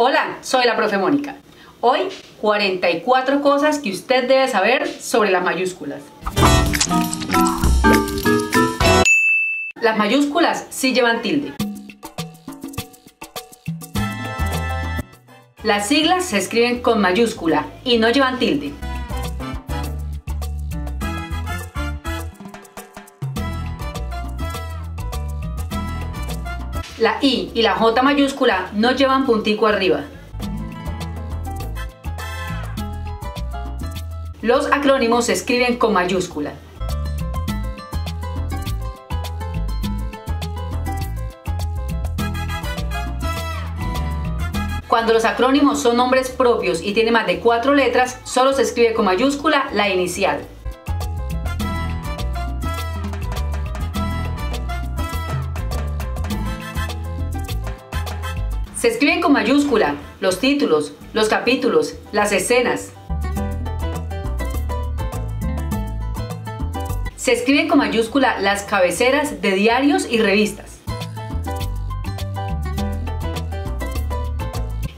Hola, soy la profe Mónica. Hoy 44 cosas que usted debe saber sobre las mayúsculas. Las mayúsculas sí llevan tilde. Las siglas se escriben con mayúscula y no llevan tilde. La I y la J mayúscula no llevan puntico arriba. Los acrónimos se escriben con mayúscula. Cuando los acrónimos son nombres propios y tienen más de cuatro letras, solo se escribe con mayúscula la inicial. Se escriben con mayúscula los títulos, los capítulos, las escenas. Se escriben con mayúscula las cabeceras de diarios y revistas.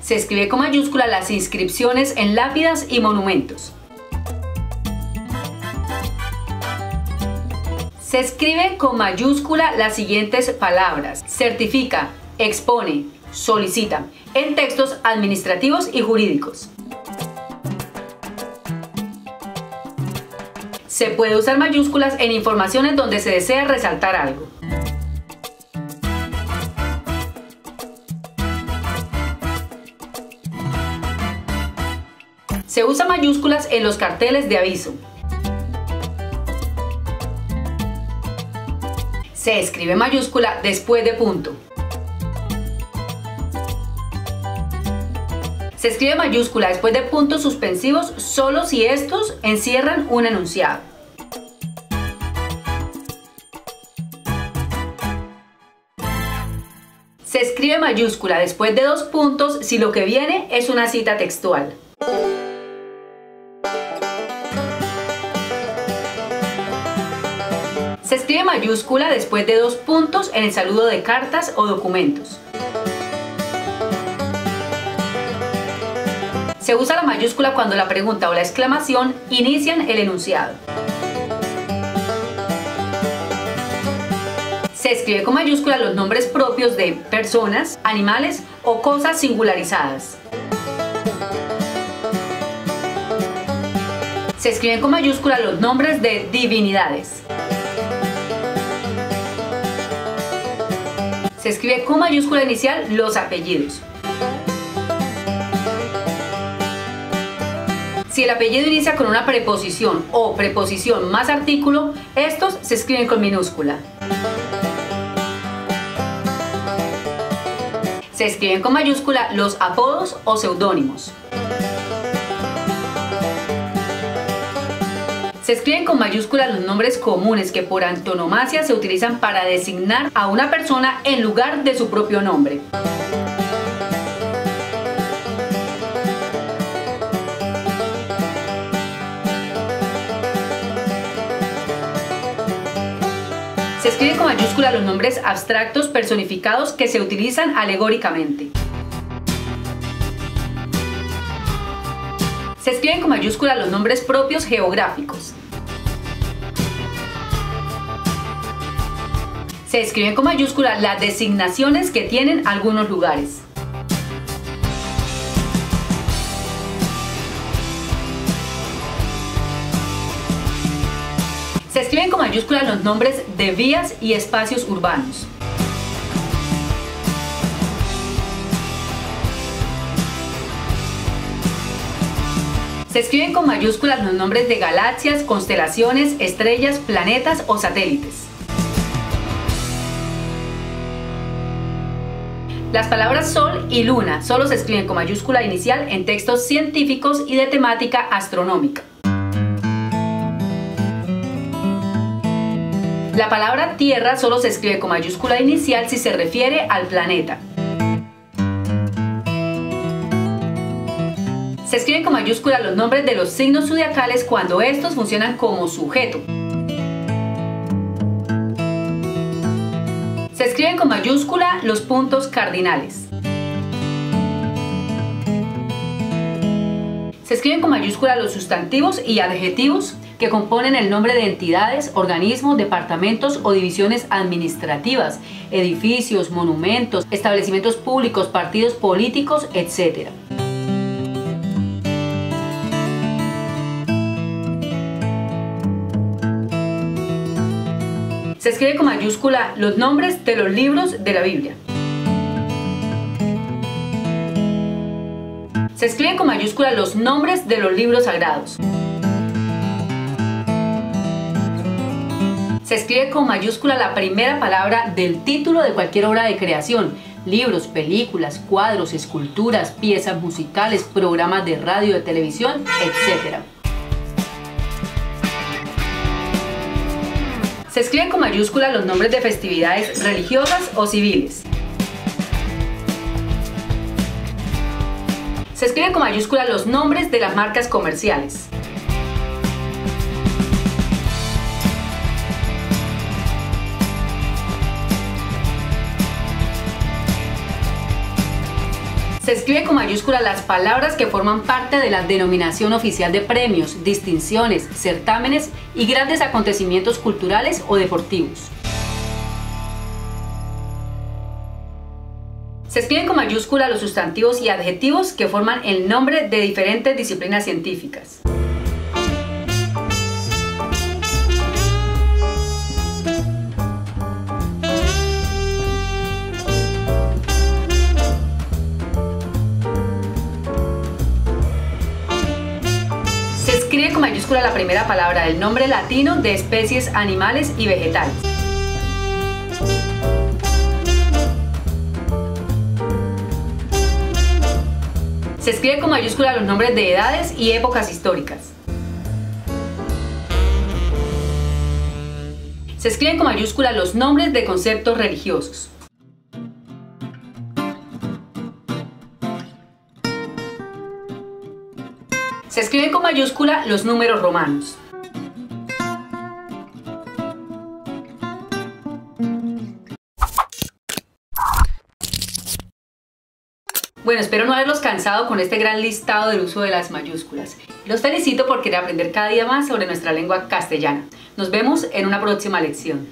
Se escribe con mayúscula las inscripciones en lápidas y monumentos. Se escribe con mayúscula las siguientes palabras. Certifica, expone, solicita en textos administrativos y jurídicos. Se puede usar mayúsculas en informaciones donde se desea resaltar algo. Se usa mayúsculas en los carteles de aviso. Se escribe mayúscula después de punto. Se escribe mayúscula después de puntos suspensivos solo si estos encierran un enunciado. Se escribe mayúscula después de dos puntos si lo que viene es una cita textual. Se escribe mayúscula después de dos puntos en el saludo de cartas o documentos. Se usa la mayúscula cuando la pregunta o la exclamación inician el enunciado. Se escribe con mayúscula los nombres propios de personas, animales o cosas singularizadas. Se escriben con mayúscula los nombres de divinidades. Se escribe con mayúscula inicial los apellidos. Si el apellido inicia con una preposición o preposición más artículo, estos se escriben con minúscula. Se escriben con mayúscula los apodos o seudónimos. Se escriben con mayúscula los nombres comunes que por antonomasia se utilizan para designar a una persona en lugar de su propio nombre. Escriben con mayúscula los nombres abstractos personificados que se utilizan alegóricamente. Se escriben con mayúscula los nombres propios geográficos. Se escriben con mayúscula las designaciones que tienen algunos lugares. Escriben con mayúsculas los nombres de vías y espacios urbanos. Se escriben con mayúsculas los nombres de galaxias, constelaciones, estrellas, planetas o satélites. Las palabras sol y luna solo se escriben con mayúscula inicial en textos científicos y de temática astronómica. La palabra Tierra solo se escribe con mayúscula inicial si se refiere al planeta. Se escriben con mayúscula los nombres de los signos zodiacales cuando estos funcionan como sujeto. Se escriben con mayúscula los puntos cardinales. Se escriben con mayúscula los sustantivos y adjetivos que componen el nombre de entidades, organismos, departamentos o divisiones administrativas, edificios, monumentos, establecimientos públicos, partidos políticos, etc. Se escribe con mayúscula los nombres de los libros de la Biblia. Se escribe con mayúscula los nombres de los libros sagrados. Se escribe con mayúscula la primera palabra del título de cualquier obra de creación, libros, películas, cuadros, esculturas, piezas musicales, programas de radio, de televisión, etc. Se escriben con mayúscula los nombres de festividades religiosas o civiles. Se escriben con mayúscula los nombres de las marcas comerciales. Se escribe con mayúscula las palabras que forman parte de la denominación oficial de premios, distinciones, certámenes y grandes acontecimientos culturales o deportivos. Se escriben con mayúscula los sustantivos y adjetivos que forman el nombre de diferentes disciplinas científicas. Primera palabra del nombre latino de especies animales y vegetales. Se escribe con mayúscula los nombres de edades y épocas históricas. Se escriben con mayúscula los nombres de conceptos religiosos. Se escriben con mayúscula los números romanos. Bueno, espero no haberlos cansado con este gran listado del uso de las mayúsculas. Los felicito por querer aprender cada día más sobre nuestra lengua castellana. Nos vemos en una próxima lección.